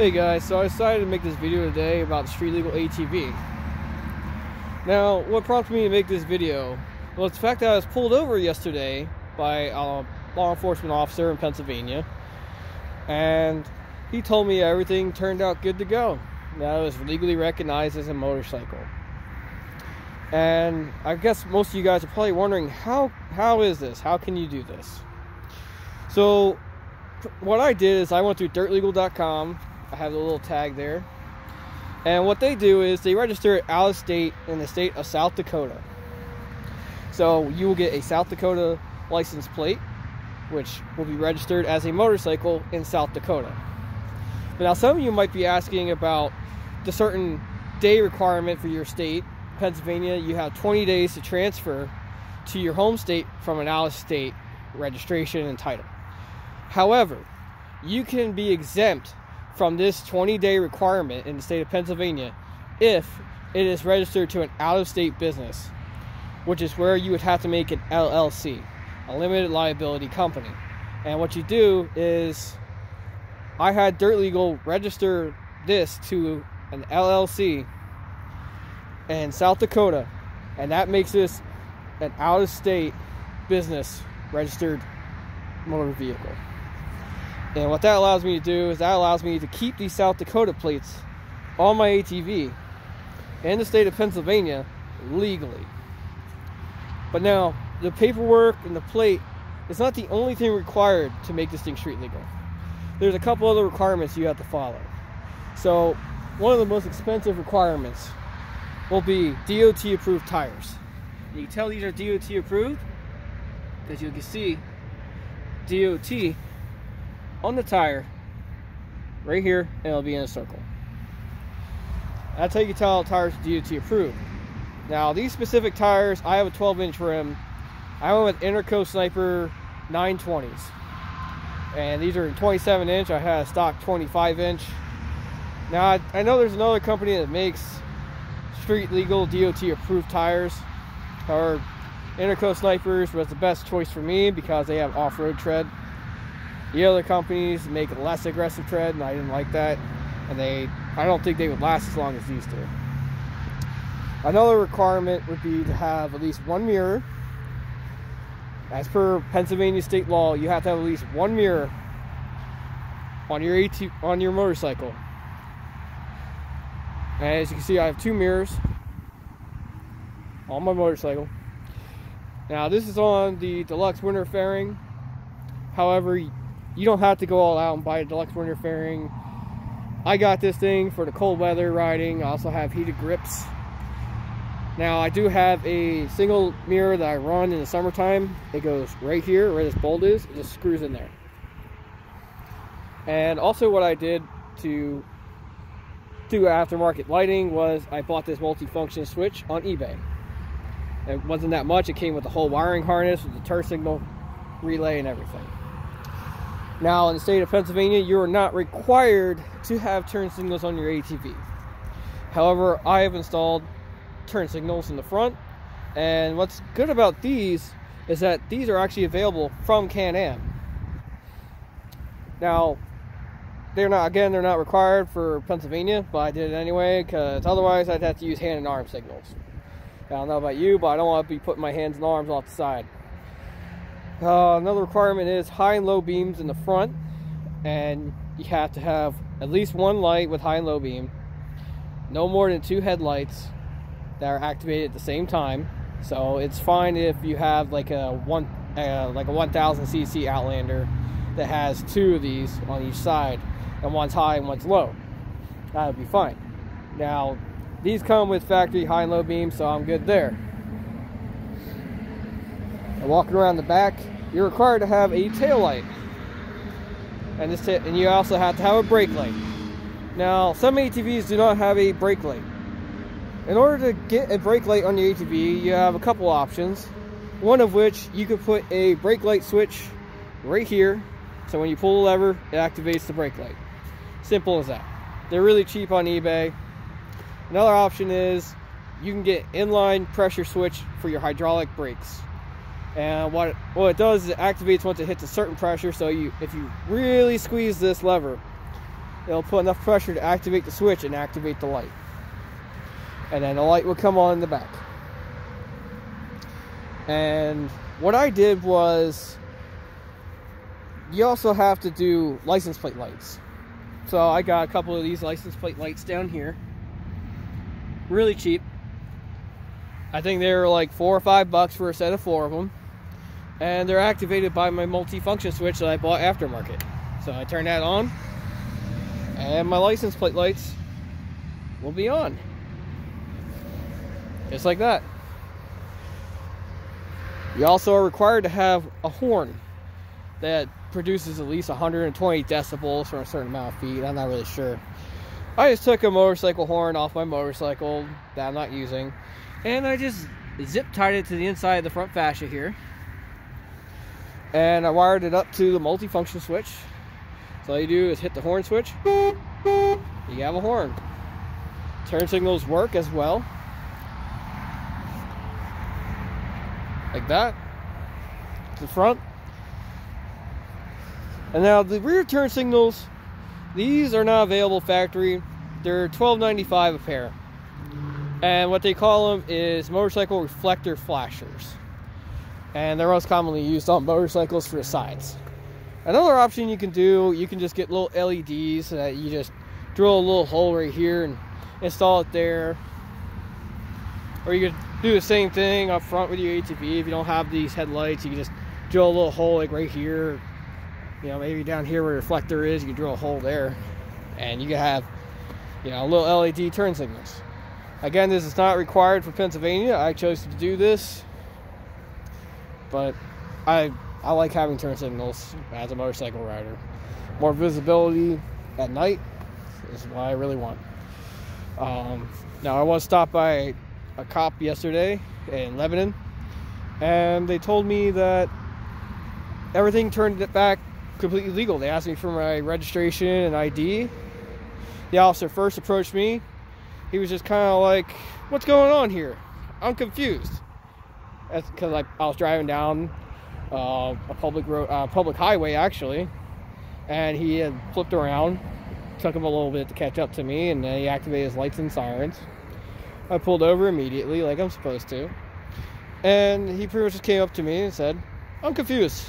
Hey guys, so I decided to make this video today about street legal ATV. Now, what prompted me to make this video was the fact that I was pulled over yesterday by a law enforcement officer in Pennsylvania, and he told me everything turned out good to go. That it was legally recognized as a motorcycle. And I guess most of you guys are probably wondering how how is this? How can you do this? So what I did is I went through dirtlegal.com. I have a little tag there. And what they do is they register it out of state in the state of South Dakota. So you will get a South Dakota license plate, which will be registered as a motorcycle in South Dakota. But now some of you might be asking about the certain day requirement for your state. Pennsylvania, you have 20 days to transfer to your home state from an out of state registration and title. However, you can be exempt from this 20 day requirement in the state of Pennsylvania if it is registered to an out of state business, which is where you would have to make an LLC, a limited liability company. And what you do is, I had Dirt Legal register this to an LLC in South Dakota, and that makes this an out of state business registered motor vehicle. And what that allows me to do is that allows me to keep these South Dakota plates on my ATV in the state of Pennsylvania legally. But now, the paperwork and the plate is not the only thing required to make this thing street legal. There's a couple other requirements you have to follow. So, one of the most expensive requirements will be DOT approved tires. You can tell these are DOT approved because you can see DOT on the tire right here and it'll be in a circle. That's how you tell tires DOT approved. Now these specific tires, I have a 12 inch rim. I went with Interco Sniper 920s. And these are 27 inch. I had a stock 25 inch. Now I, I know there's another company that makes street legal DOT approved tires. Or Interco Snipers was the best choice for me because they have off-road tread. The other companies make less aggressive tread, and I didn't like that. And they, I don't think they would last as long as these do. Another requirement would be to have at least one mirror. As per Pennsylvania state law, you have to have at least one mirror on your AT, on your motorcycle. And as you can see, I have two mirrors on my motorcycle. Now, this is on the deluxe winter fairing. However, you don't have to go all out and buy a deluxe winter fairing. I got this thing for the cold weather riding. I also have heated grips. Now I do have a single mirror that I run in the summertime. It goes right here where this bolt is. It just screws in there. And also what I did to do aftermarket lighting was I bought this multi-function switch on eBay. It wasn't that much. It came with the whole wiring harness with the turn signal relay and everything. Now, in the state of Pennsylvania, you are not required to have turn signals on your ATV. However, I have installed turn signals in the front, and what's good about these is that these are actually available from Can-Am. Now, they're not, again, they're not required for Pennsylvania, but I did it anyway, because otherwise I'd have to use hand and arm signals. I don't know about you, but I don't want to be putting my hands and arms off the side. Uh, another requirement is high and low beams in the front, and you have to have at least one light with high and low beam, no more than two headlights that are activated at the same time. So it's fine if you have like a one, uh, like a 1000 cc Outlander that has two of these on each side, and one's high and one's low. That would be fine. Now, these come with factory high and low beams, so I'm good there. And walking around the back, you're required to have a tail light. And, this and you also have to have a brake light. Now, some ATVs do not have a brake light. In order to get a brake light on your ATV, you have a couple options. One of which you could put a brake light switch right here. So when you pull the lever, it activates the brake light. Simple as that. They're really cheap on eBay. Another option is you can get inline pressure switch for your hydraulic brakes. And what it, what it does is it activates once it hits a certain pressure. So you, if you really squeeze this lever, it'll put enough pressure to activate the switch and activate the light. And then the light will come on in the back. And what I did was you also have to do license plate lights. So I got a couple of these license plate lights down here. Really cheap. I think they were like four or five bucks for a set of four of them. And they're activated by my multi-function switch that I bought aftermarket. So I turn that on and my license plate lights will be on. Just like that. You also are required to have a horn that produces at least 120 decibels for a certain amount of feet. I'm not really sure. I just took a motorcycle horn off my motorcycle that I'm not using, and I just zip tied it to the inside of the front fascia here. And I wired it up to the multifunction switch. So all you do is hit the horn switch, you have a horn. Turn signals work as well. Like that. The front. And now the rear turn signals, these are not available factory. They're $12.95 a pair. And what they call them is motorcycle reflector flashers. And they're most commonly used on motorcycles for sides. Another option you can do, you can just get little LEDs that you just drill a little hole right here and install it there. Or you could do the same thing up front with your ATV. If you don't have these headlights, you can just drill a little hole like right here. You know, maybe down here where the reflector is, you can drill a hole there. And you can have, you know, a little LED turn signals. Again, this is not required for Pennsylvania. I chose to do this. But I I like having turn signals as a motorcycle rider. More visibility at night is what I really want. Um, now I was stopped by a cop yesterday in Lebanon, and they told me that everything turned it back completely legal. They asked me for my registration and ID. The officer first approached me. He was just kind of like, "What's going on here? I'm confused." Because I, I was driving down uh, a public road, uh, public highway actually, and he had flipped around took him a little bit to catch up to me, and he activated his lights and sirens. I pulled over immediately, like I'm supposed to. And he pretty much just came up to me and said, I'm confused.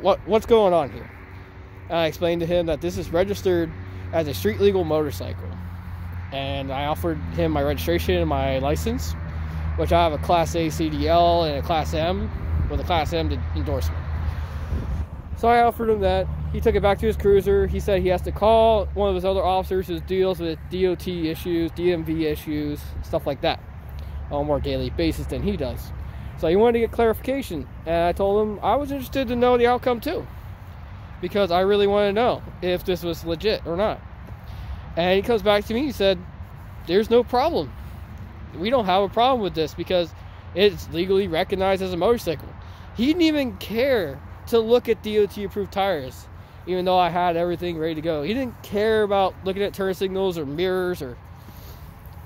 What what's going on here? And I explained to him that this is registered as a street legal motorcycle. And I offered him my registration and my license, which I have a class A CDL and a class M with a class M endorsement. So I offered him that. He took it back to his cruiser. He said he has to call one of his other officers who deals with DOT issues, DMV issues, stuff like that on a more daily basis than he does. So he wanted to get clarification. And I told him I was interested to know the outcome too. Because I really wanted to know if this was legit or not. And he comes back to me, he said, There's no problem. We don't have a problem with this because it's legally recognized as a motorcycle. He didn't even care to look at DOT approved tires, even though I had everything ready to go. He didn't care about looking at turn signals or mirrors or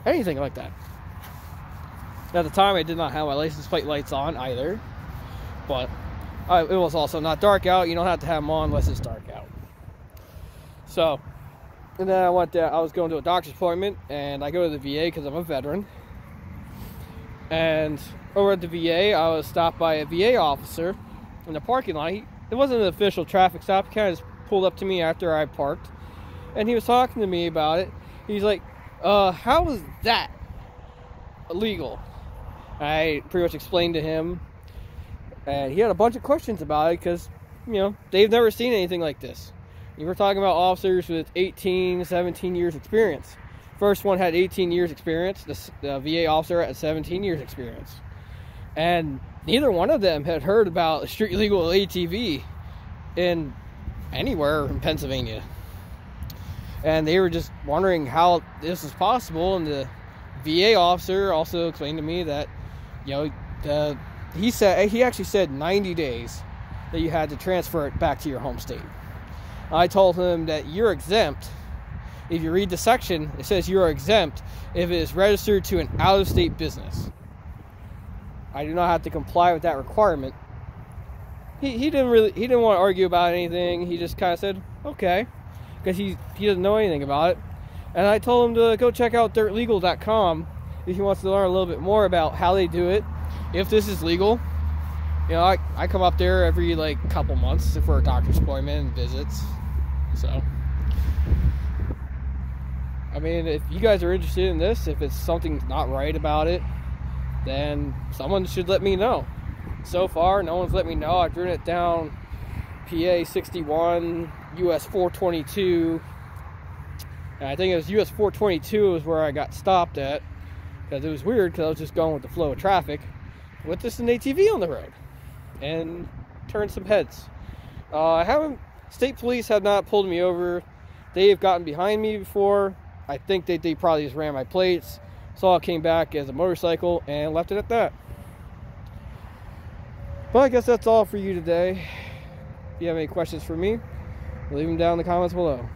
anything like that. At the time, I did not have my license plate lights on either, but I, it was also not dark out. You don't have to have them on unless it's dark out. So, and then I went there. I was going to a doctor's appointment, and I go to the VA because I'm a veteran. And over at the VA, I was stopped by a VA officer in the parking lot. He, it wasn't an official traffic stop. He kind of just pulled up to me after I parked, and he was talking to me about it. He's like, uh, "How is that illegal?" I pretty much explained to him, and he had a bunch of questions about it because, you know, they've never seen anything like this. You were talking about officers with 18, 17 years experience. First one had 18 years experience. The, the VA officer had 17 years experience, and neither one of them had heard about street legal ATV in anywhere in Pennsylvania. And they were just wondering how this was possible. And the VA officer also explained to me that, you know, the, he said he actually said 90 days that you had to transfer it back to your home state. I told him that you're exempt. If you read the section, it says you are exempt if it is registered to an out of state business. I do not have to comply with that requirement. He, he didn't really he didn't want to argue about anything. He just kind of said okay, because he he doesn't know anything about it. And I told him to go check out dirtlegal.com if he wants to learn a little bit more about how they do it, if this is legal. You know, I, I come up there every like couple months for a doctor's appointment and visits. So, I mean, if you guys are interested in this, if it's something not right about it, then someone should let me know. So far, no one's let me know. I've driven it down PA 61, US 422. And I think it was US 422 is where I got stopped at because it was weird because I was just going with the flow of traffic with just an ATV on the road and turned some heads. Uh, I haven't, state police have not pulled me over. They have gotten behind me before. I think they, they probably just ran my plates, saw it came back as a motorcycle, and left it at that. But I guess that's all for you today. If you have any questions for me, leave them down in the comments below.